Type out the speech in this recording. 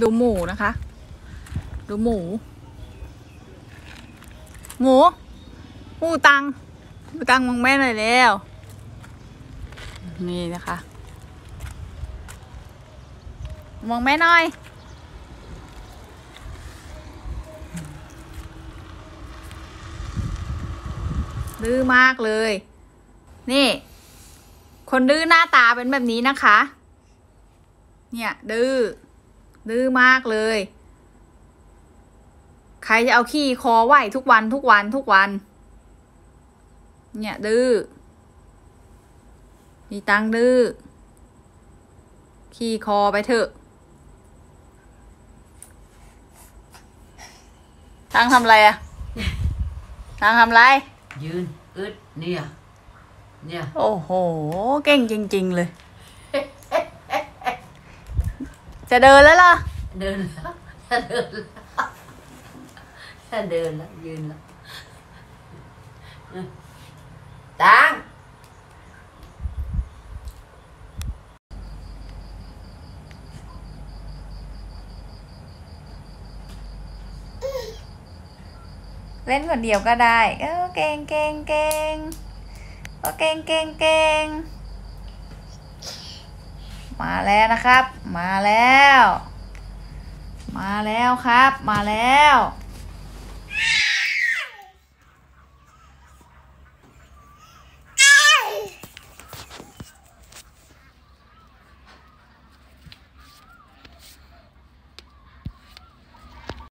ดูหมูนะคะ ดูหมู หมู หมูตังหมูตังมองแม่หน่อยแล้ว นี่นะคะ มองแม่หน่อยดื้อมากเลย นี่ คนดื้อหน้าตาเป็นแบบนี้นะคะ เนี่ย ดื้อ ดื้อมากเลย ใครจะเอาขี้คอไหวทุกวันทุกวันทุกวัน เนี่ย ดื้อ มีตังค์ดื้อ ขี้คอไปเถอะ ตังทำอะไรอะตังทำอะไร ยืน อึดเนี่ย เนี่ย โอ้โห เก่งจริง ๆ เลย จะเดินแล้วเหรอเดินแล้วถ้าเดินแล้วถ้าเดินแล้วยืนแล้วตังเล่นคนเดียวก็ได้เออเก่งเก่งเก่งเออเก่งเก่งเก่ง มาแล้วนะครับ มาแล้ว มาแล้วครับ มาแล้ว